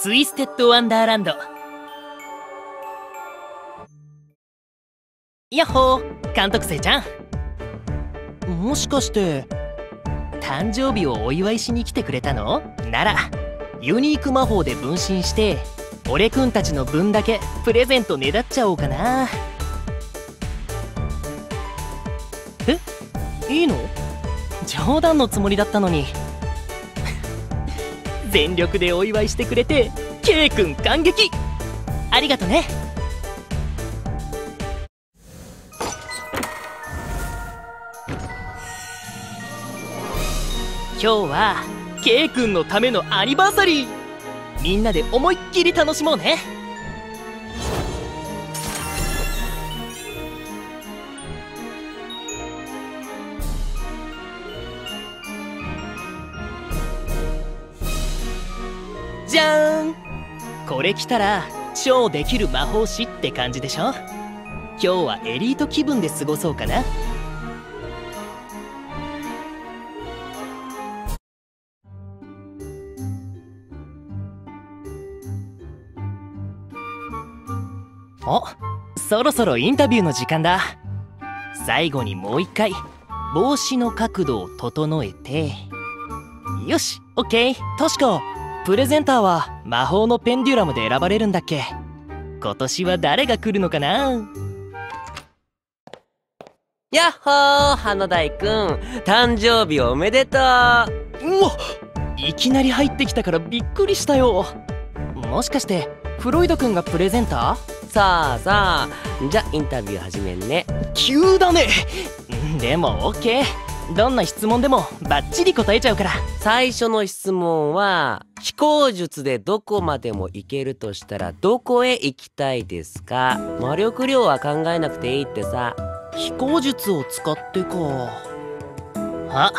ツイステッド・ワンダーランド。やっほー監督生ちゃん。もしかして誕生日をお祝いしに来てくれたの？ならユニーク魔法で分身して俺くんたちの分だけプレゼントねだっちゃおうかな。え？いいの？冗談のつもりだったのに。全力でお祝いしてくれて K 君感激。ありがとね。今日は K 君のためのアニバーサリー。みんなで思いっきり楽しもうね。れ着たら超できる魔法師って感じでしょ？今日はエリート気分で過ごそうかな。おそろそろインタビューの時間だ。最後にもう一回帽子の角度を整えて。よしオッケートシコ。プレゼンターは魔法のペンデュラムで選ばれるんだっけ。今年は誰が来るのかな。やっほー花大くん。誕生日おめでとう。うわいきなり入ってきたからびっくりしたよ。もしかしてフロイド君がプレゼンター？さあさあじゃインタビュー始めんね。急だね。でも OK どんな質問でもバッチリ答えちゃうから。最初の質問は飛行術でどこまでも行けるとしたらどこへ行きたいですか？魔力量は考えなくていいってさ。飛行術を使ってか。あ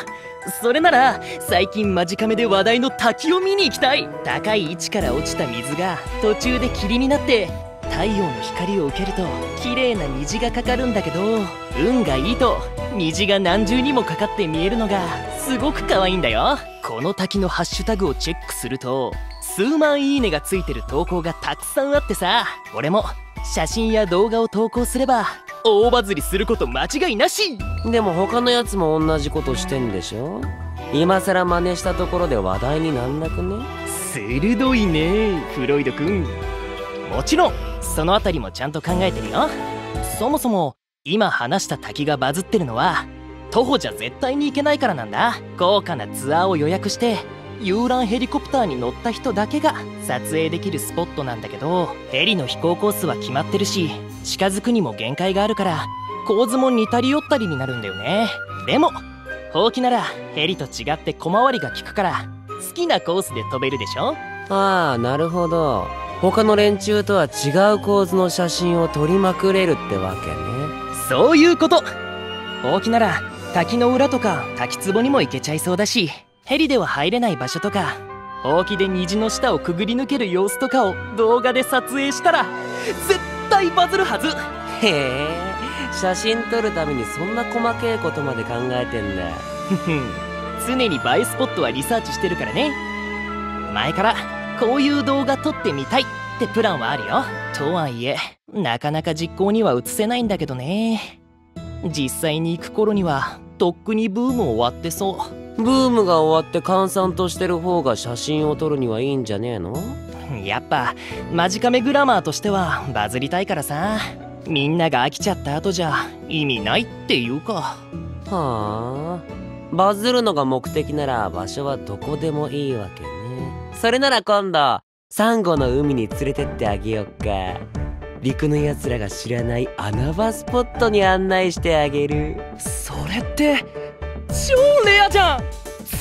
それなら最近間近目で話題の滝を見に行きたい。高い位置から落ちた水が途中で霧になって太陽の光を受けると綺麗な虹がかかるんだけど運がいいと虹が何重にもかかって見えるのがすごく可愛いんだよ。この滝のハッシュタグをチェックすると数万いいねがついてる投稿がたくさんあってさ。俺も写真や動画を投稿すれば大バズりすること間違いなし。でも他のやつも同じことしてんでしょ？今更真似したところで話題になんなくね？鋭いねフロイド君もちろん。そのあたりもちゃんと考えてるよ。そもそも今話した滝がバズってるのは徒歩じゃ絶対に行けないからなんだ。豪華なツアーを予約して遊覧ヘリコプターに乗った人だけが撮影できるスポットなんだけどヘリの飛行コースは決まってるし近づくにも限界があるから構図も似たり寄ったりになるんだよね。でもほうきならヘリと違って小回りが利くから好きなコースで飛べるでしょ？ああなるほど。他の連中とは違う構図の写真を撮りまくれるってわけね。そういうこと。ほうきなら滝の裏とか滝壺にも行けちゃいそうだし。ヘリでは入れない場所とか。ほうきで虹の下をくぐり抜ける様子とかを動画で撮影したら絶対バズるはず。へえ。写真撮るためにそんな細けいことまで考えてんだ。ふふん。常に映えスポットはリサーチしてるからね。前からこういう動画撮ってみたいってプランはあるよ。とはいえなかなか実行には移せないんだけどね。実際に行く頃にはとっくにブーム終わってそう。ブームが終わって閑散としてる方が写真を撮るにはいいんじゃねえの？やっぱマジカメグラマーとしてはバズりたいからさ。みんなが飽きちゃった後じゃ意味ないっていうか。はあ。バズるのが目的なら場所はどこでもいいわけねそれなら今度サンゴの海に連れてってあげよっか。陸のやつらが知らない穴場スポットに案内してあげる。それって超レアじゃん！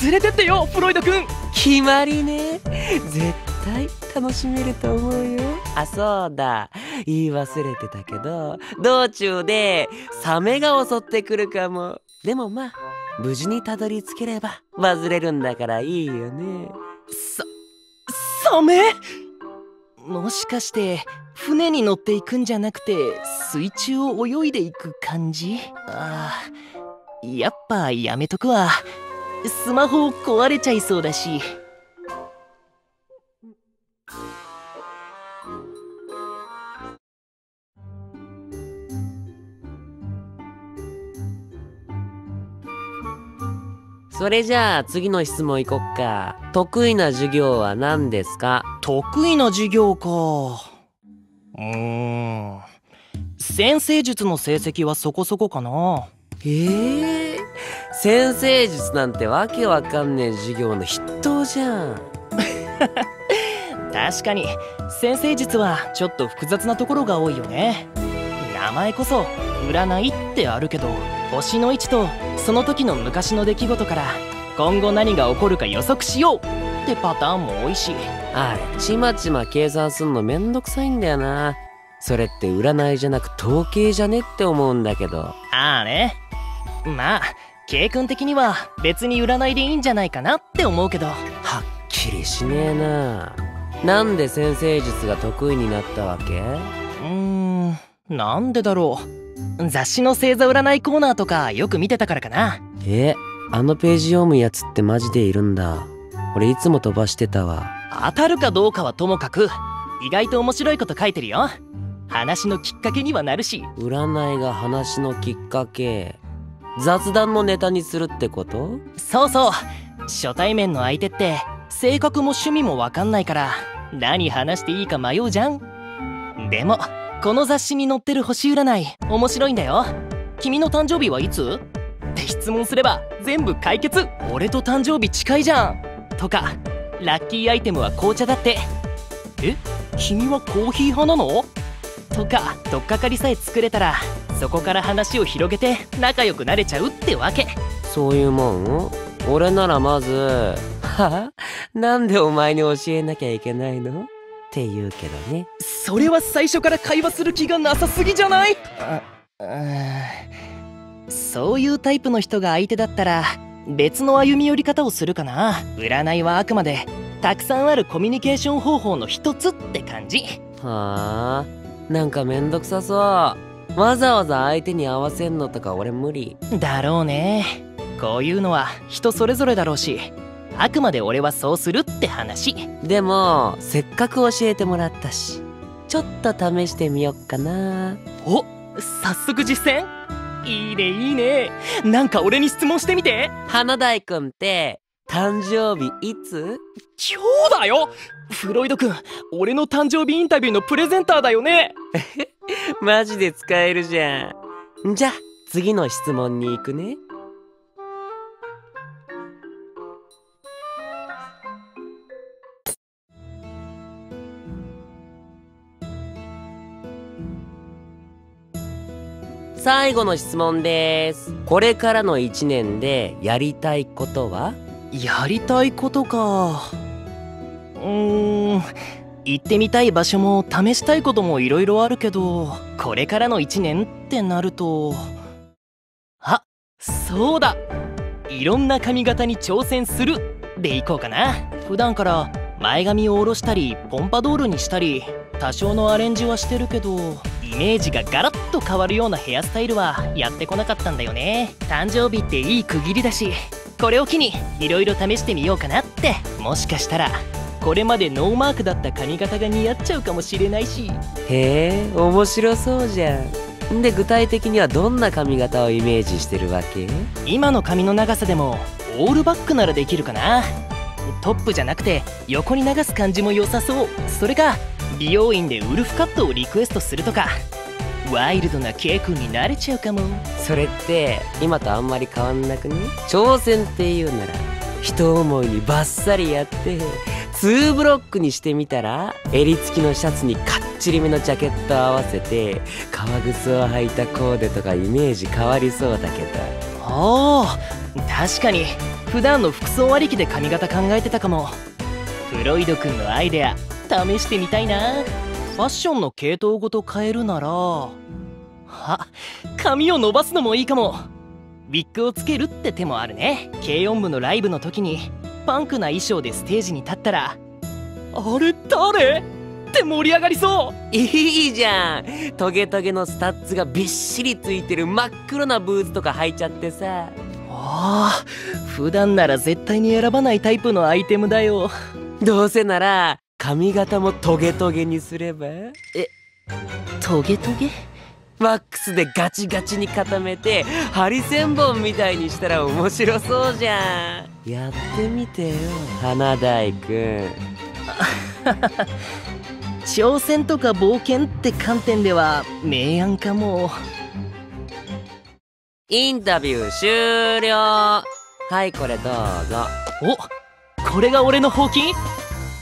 連れてってよフロイド君決まりね。絶対楽しめると思うよ。あそうだ。言い忘れてたけど道中でサメが襲ってくるかも。でもまあ無事にたどり着ければバズれるんだからいいよね。さサメ？もしかして船に乗っていくんじゃなくて水中を泳いでいく感じ？ああやっぱやめとくわ。スマホ壊れちゃいそうだし。それじゃあ次の質問いこっか。得意な授業は何ですか？得意な授業か。うーん。先生術の成績はそこそこかな。ええ先生術なんてわけわかんねえ授業の筆頭じゃん。確かに。先生術はちょっと複雑なところが多いよね。名前こそ占いってあるけど星の位置とその時の昔の出来事から今後何が起こるか予測しようってパターンも多いし。あれちまちま計算すんのめんどくさいんだよな。それって占いじゃなく統計じゃねって思うんだけど。ああねまあ K 君的には別に占いでいいんじゃないかなって思うけど。はっきりしねえな。なんで先生術が得意になったわけ？うーん。なんでだろう雑誌の星座占いコーナーとかよく見てたからかな。えあのページ読むやつってマジでいるんだ。俺いつも飛ばしてたわ。当たるかどうかはともかく意外と面白いこと書いてるよ。話のきっかけにはなるし。占いが話のきっかけ。雑談のネタにするってこと？そうそう。初対面の相手って性格も趣味も分かんないから何話していいか迷うじゃん。でもこの雑誌に載ってる星占い面白いんだよ。君の誕生日はいつ？って質問すれば全部解決。俺と誕生日近いじゃん。とかラッキーアイテムは紅茶だって。え？君はコーヒー派なの？とか取っかかりさえ作れたらそこから話を広げて仲良くなれちゃうってわけ。そういうもん？俺ならまずは？なんでお前に教えなきゃいけないの？って言うけどねそれは最初から会話する気がなさすぎじゃない？そういうタイプの人が相手だったら別の歩み寄り方をするかな。占いはあくまでたくさんあるコミュニケーション方法の一つって感じ。はあなんかめんどくさそう。わざわざ相手に合わせんのとか俺無理。だろうね。こういうのは人それぞれだろうしあくまで俺はそうするって話。でもせっかく教えてもらったしちょっと試してみよっかな。お早速実践？いいねいいね。なんか俺に質問してみて。花大くんって誕生日いつ？今日だよ。フロイド君俺の誕生日インタビューのプレゼンターだよね。マジで使えるじゃん。じゃあ次の質問に行くね最後の質問です。これからの1年でやりたいことは？やりたいことか。うーん。行ってみたい場所も試したいこともいろいろあるけどこれからの1年ってなると。あそうだ。いろんな髪型に挑戦するでいこうかな。普段から前髪を下ろしたりポンパドールにしたり多少のアレンジはしてるけどイメージがガラッと変わるようなヘアスタイルはやってこなかったんだよね。誕生日っていい区切りだしこれを機にいろいろ試してみようかなって。もしかしたらこれまでノーマークだった髪型が似合っちゃうかもしれないし。へえ面白そうじゃん。で具体的にはどんな髪型をイメージしてるわけ？今の髪の長さでもオールバックならできるかな。トップじゃなくて横に流す感じも良さそう。それか美容院でウルフカットをリクエストするとかワイルドな K 君になれちゃうかも。それって今とあんまり変わんなくね？挑戦っていうなら人思いにバッサリやって2ブロックにしてみたら襟付きのシャツにかっちりめのジャケット合わせて革靴を履いたコーデとかイメージ変わりそうだけど。ああ確かに。普段の服装ありきで髪型考えてたかも。フロイド君のアイデア試してみたいな。ファッションの系統ごと変えるならあ髪を伸ばすのもいいかも。ウィッグをつけるって手もあるね。軽音部のライブの時にパンクな衣装でステージに立ったらあれ誰？って盛り上がりそう。いいじゃん。トゲトゲのスタッズがびっしりついてる真っ黒なブーツとか履いちゃってさ。ああ普段なら絶対に選ばないタイプのアイテムだよ。どうせなら髪型もトゲトゲにすれば？トゲトゲ？ワックスでガチガチに固めてハリセンボンみたいにしたら面白そうじゃん。やってみてよ花大くん 挑戦とか冒険って観点では明暗かも。インタビュー終了。はいこれどうぞ。おこれが俺のほうき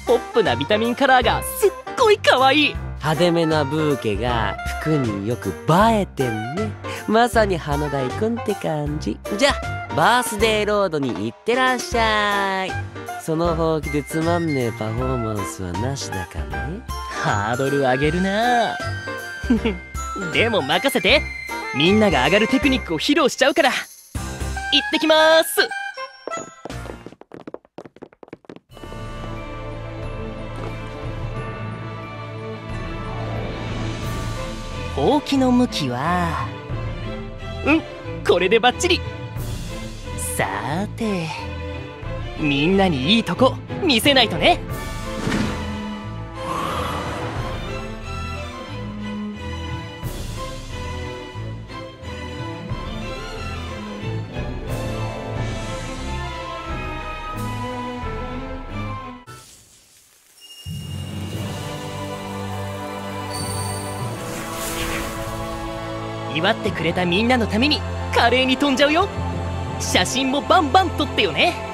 ポップなビタミンカラーがすっごい可愛い。派手めなブーケが服によく映えてんね。まさに花大くんって感じ。じゃあバースデーロードに行ってらっしゃい。そのほうきでつまんねえパフォーマンスはなしだかね。ハードル上げるな。でも任せて。みんなが上がるテクニックを披露しちゃうから。行ってきますほうきの向きは。うんこれでバッチリ。さーて。みんなにいいとこ見せないとね祝ってくれたみんなのために華麗に飛んじゃうよ。写真もバンバン撮ってよね。